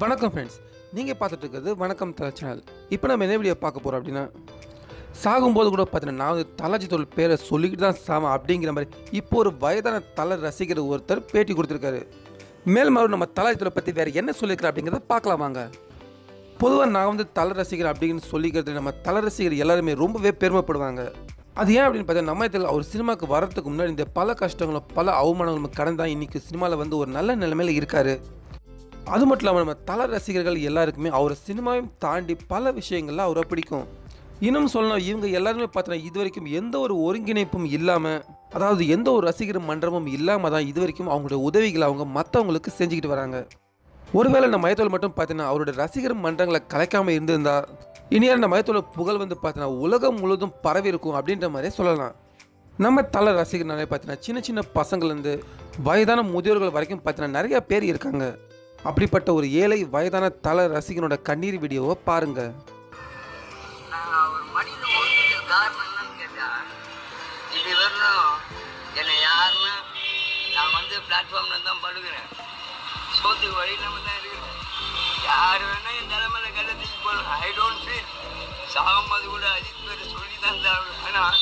வணக்கம் ஃப்ரெண்ட்ஸ் நீங்கள் பார்த்துட்டு இருக்கிறது வணக்கம் தலை சேனல் இப்போ நம்ம என்ன வீடியோ பார்க்க போகிறோம் அப்படின்னா சாகும்போது கூட பார்த்தீங்கன்னா நான் வந்து தொழில் பேரை சொல்லிக்கிட்டு தான் சாம அப்படிங்கிற மாதிரி இப்போ ஒரு வயதான தலை ரசிகர் ஒருத்தர் பேட்டி கொடுத்துருக்காரு. மேல் அவர் நம்ம தலாஜித்தோட பற்றி வேறு என்ன சொல்லியிருக்கிற அப்படிங்கிறத பார்க்கலாம் வாங்க. பொதுவாக நான் வந்து தலை ரசிகர் அப்படின்னு சொல்லிக்கிறது நம்ம தலை ரசிகர் எல்லாருமே ரொம்பவே பெருமைப்படுவாங்க. அது ஏன் அப்படின்னு பார்த்தா நம்ம இதில் அவர் சினிமாவுக்கு வரதுக்கு முன்னாடி இந்த பல கஷ்டங்களும் பல அவமானங்களும் கடந்தால் இன்றைக்கி சினிமாவில் வந்து ஒரு நல்ல நிலைமையில் இருக்காரு. அது மட்டும் இல்லாமல் நம்ம தல ரசிகர்கள் எல்லாருக்குமே அவர் சினிமாவையும் தாண்டி பல விஷயங்கள்ல அவரை பிடிக்கும். இன்னும் சொல்லணும் இவங்க எல்லாருமே பார்த்தோன்னா இது வரைக்கும் எந்த ஒரு ஒருங்கிணைப்பும் இல்லாமல் அதாவது எந்த ஒரு ரசிகர் மன்றமும் இல்லாமல் தான் இது வரைக்கும் அவங்களுடைய உதவிகளை அவங்க மற்றவங்களுக்கு செஞ்சுக்கிட்டு வராங்க. ஒருவேளை நம்ம மயத்தோல் மட்டும் பார்த்தீங்கன்னா அவரோட ரசிகர் மன்றங்களை கலைக்காமல் இருந்திருந்தா இனியா நம்ம மயத்தோட புகழ் வந்து பார்த்தீங்கன்னா உலகம் முழுவதும் பரவி இருக்கும் அப்படின்ற மாதிரியே சொல்லலாம். நம்ம தல ரசிகர்னாலே பார்த்தீங்கன்னா சின்ன சின்ன பசங்கள்லேருந்து வயதான முதியோர்கள் வரைக்கும் பார்த்தீங்கன்னா நிறைய பேர் இருக்காங்க. அப்படிப்பட்ட ஒரு ஏழை வயதான தல ரசிகனோட கண்ணீர் வீடியோவை பாருங்க. நான் ஒரு இது வரணும் என்னை யாருன்னு நான் வந்து பிளாட்ஃபார்ம்ல தான் படுகிறேன் சோத்துக்கு வழி இல்லாமல் தான் இருக்கிறேன். யார் வேணா என் தலைமையில கல்ல தூக்கி போடலாம் ஐ டோன்ட் ஃபீல் சாகும்போது கூட அஜித் பேர் சொல்லி தான் சாப்பிடுவேன் ஆனால்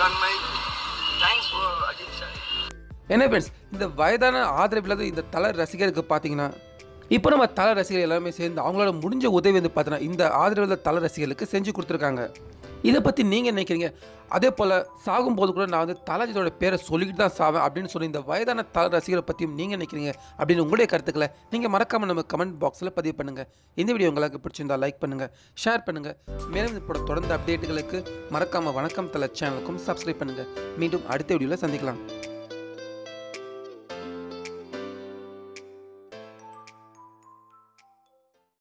my thanks for Ajith sir என்ன ஃப்ரெண்ட்ஸ் இந்த வயதான ஆதரவு இல்லாத இந்த தல ரசிகருக்கு பார்த்தீங்கன்னா இப்போ நம்ம தல ரசிகர் எல்லாமே சேர்ந்து அவங்களோட முடிஞ்ச உதவி வந்து பார்த்தீங்கன்னா இந்த ஆதரவு தல ரசிகர்களுக்கு செஞ்சு கொடுத்துருக்காங்க. இதை பற்றி நீங்கள் நினைக்கிறீங்க? அதே போல் சாகும்போது கூட நான் வந்து தலாஜித்தோட பேரை சொல்லிக்கிட்டு தான் சாவேன் அப்படின்னு சொல்லி இந்த வயதான தல ரசிகரை பற்றியும் நீங்கள் நினைக்கிறீங்க? அப்படின்னு உங்களுடைய கருத்துக்களை நீங்கள் மறக்காமல் நம்ம கமெண்ட் பாக்ஸில் பதிவு பண்ணுங்கள் இந்த வீடியோ உங்களுக்கு பிடிச்சிருந்தா லைக் பண்ணுங்கள் ஷேர் பண்ணுங்கள் மேலும் இப்போ தொடர்ந்த தொடர்ந்து அப்டேட்டுகளுக்கு மறக்காமல் வணக்கம் தலை சேனலுக்கும் சப்ஸ்கிரைப் பண்ணுங்கள் மீண்டும் அடுத்த வீடியோவில் சந்திக்கலாம்.